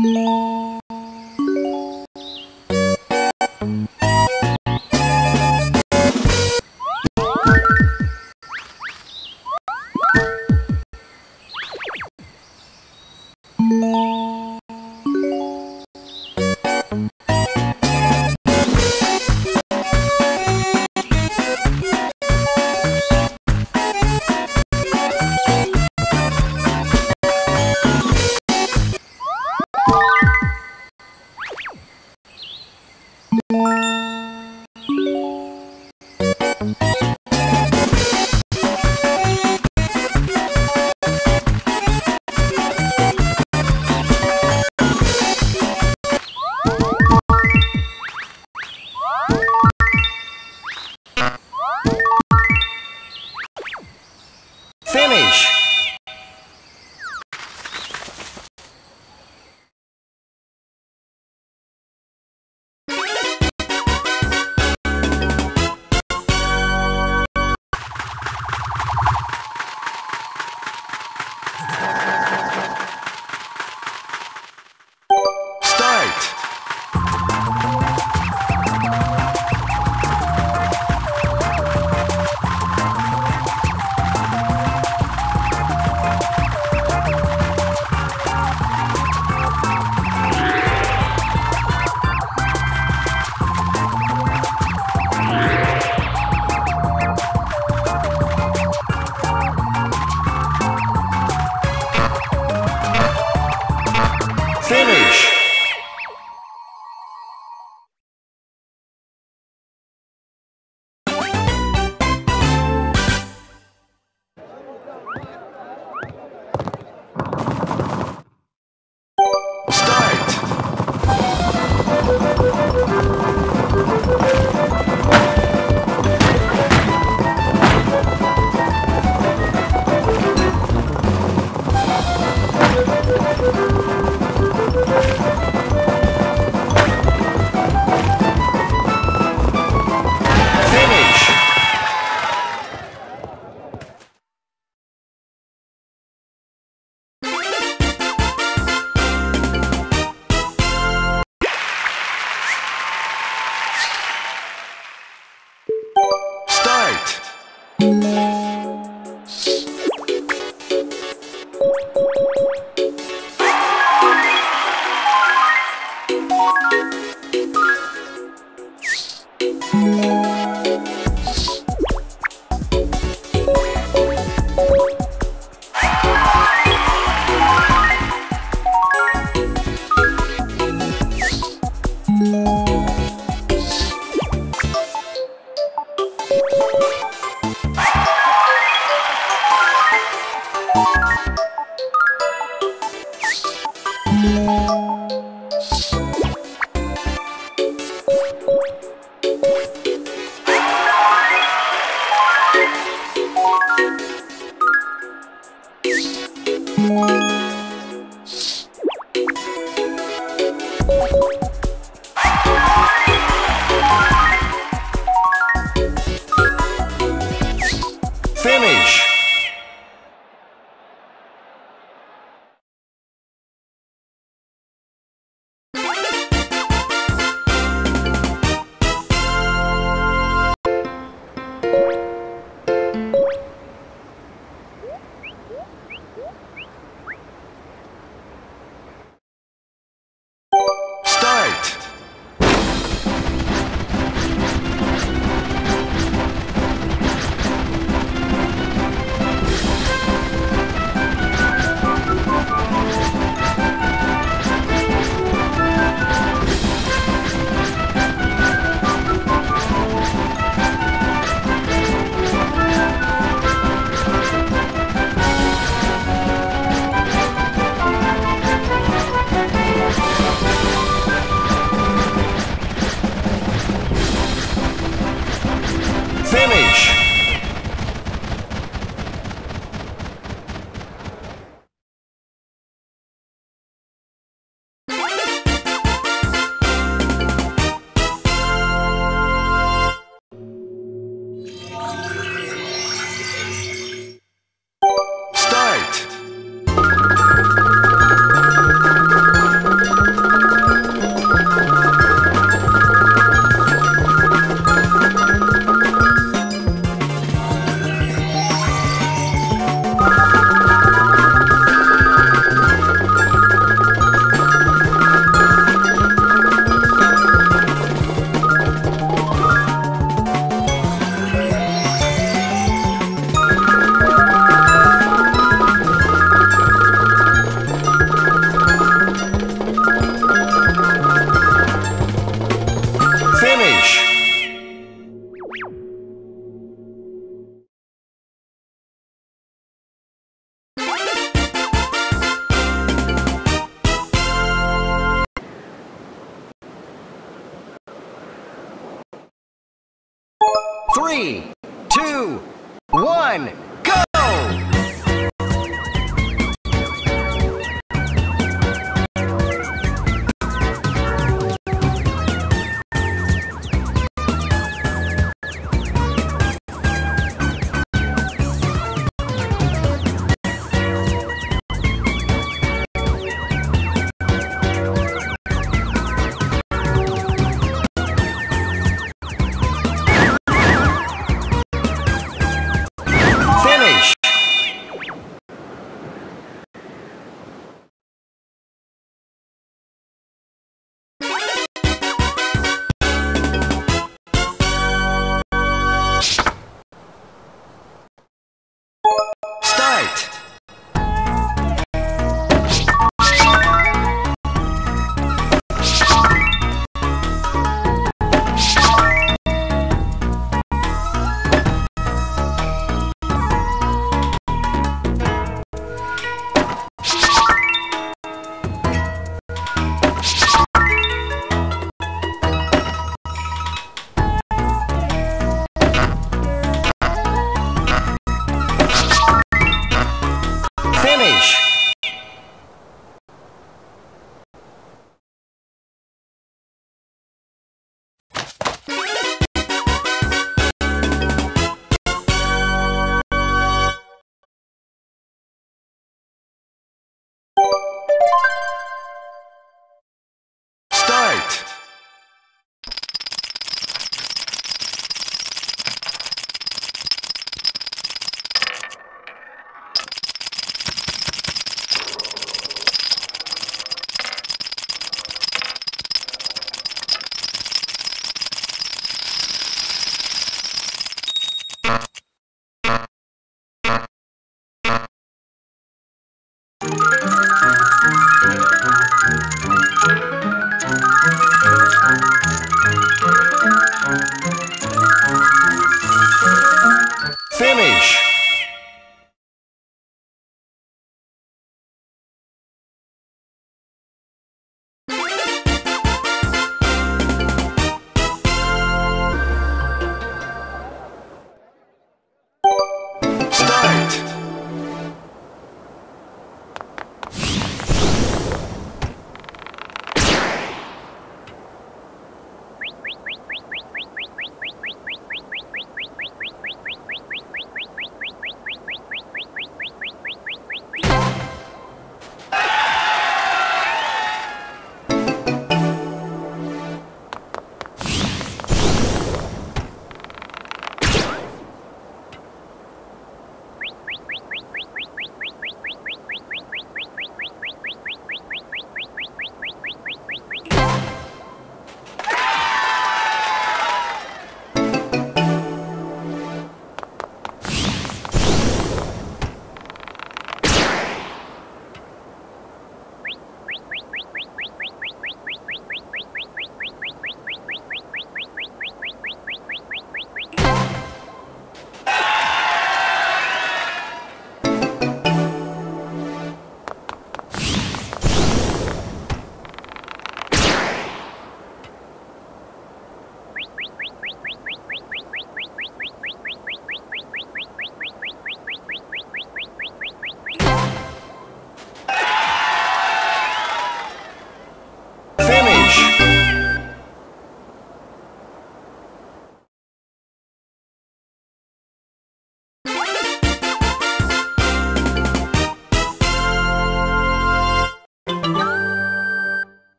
Música three, two, one,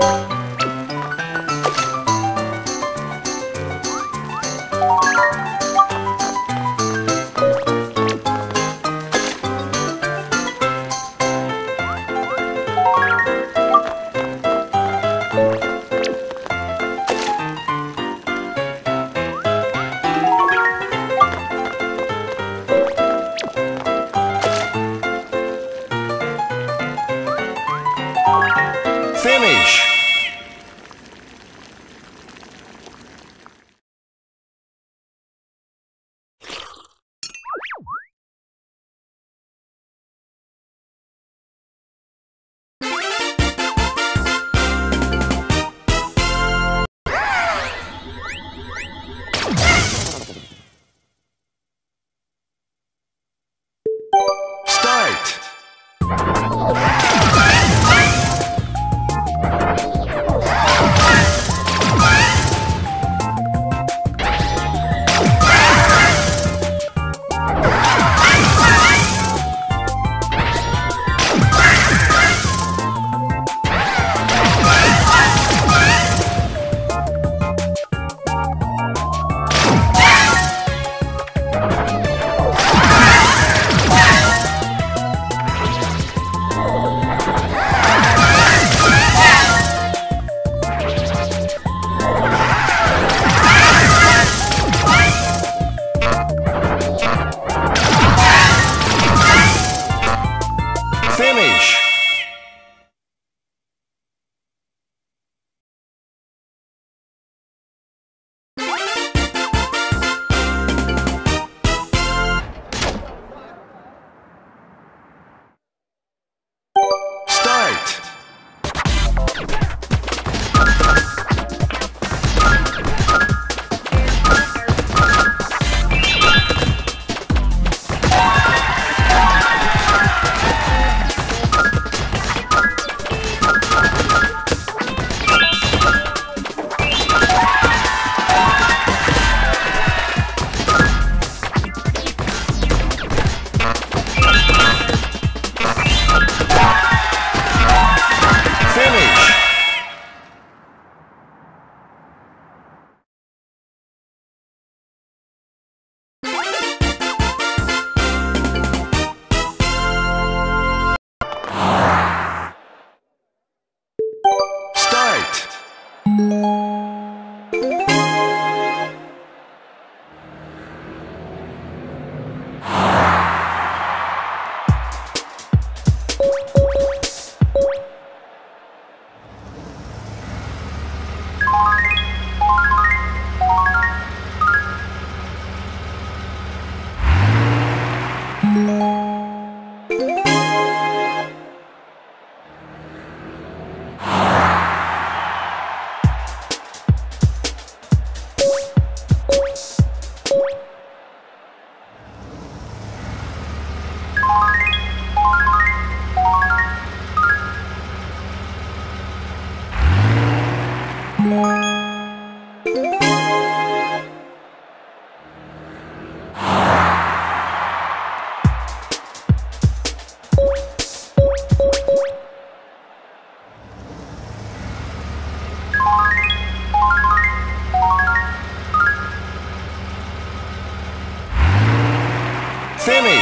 Finish.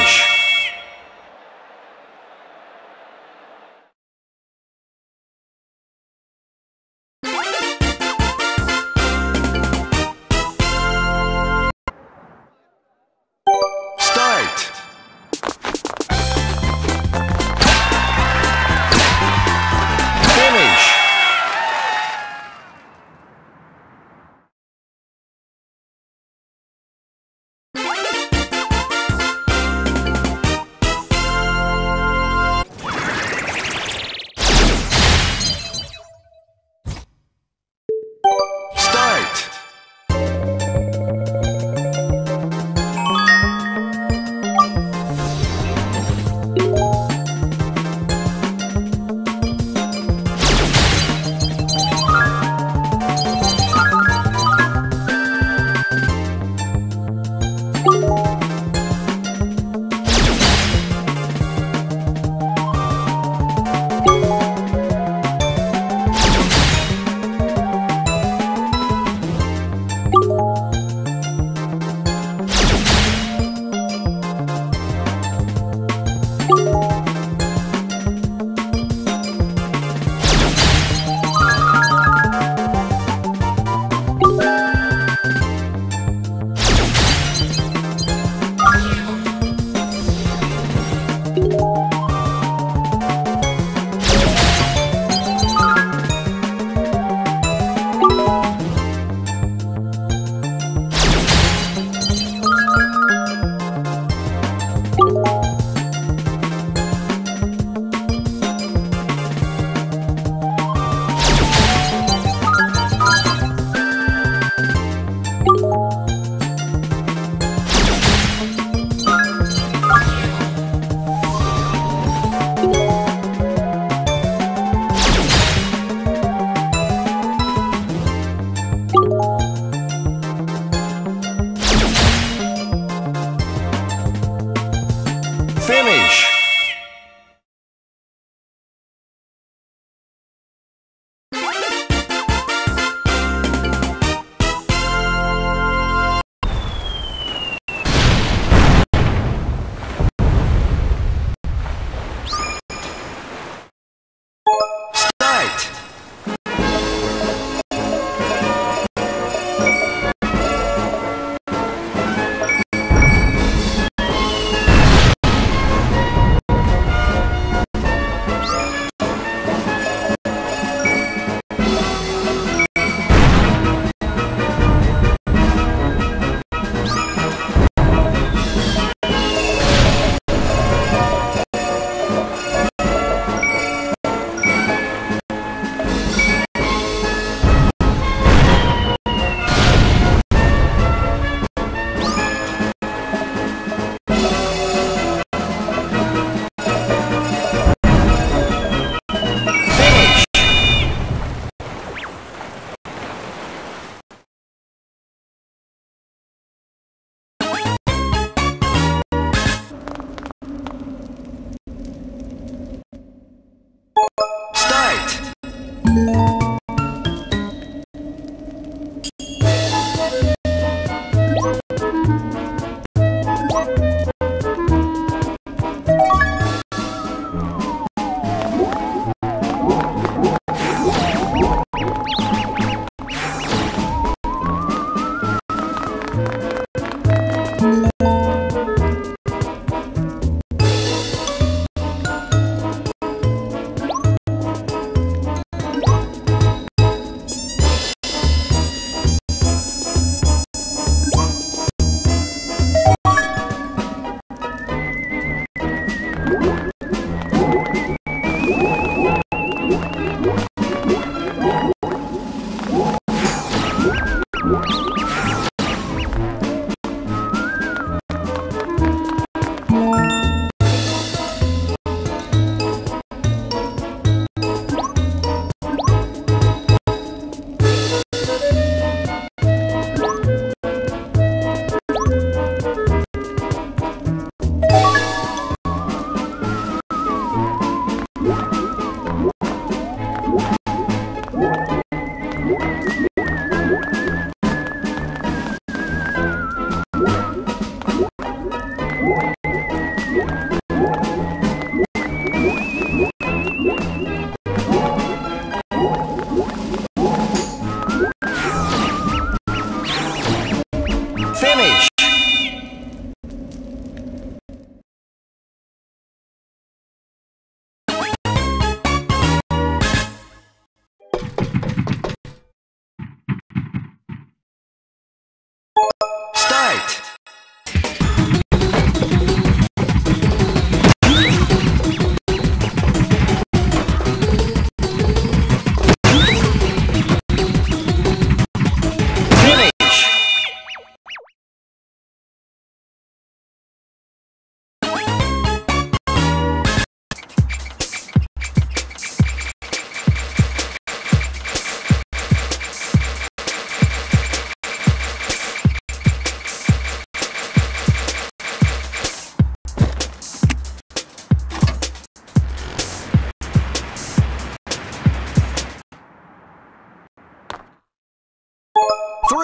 Finish.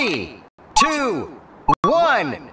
Three, two, one,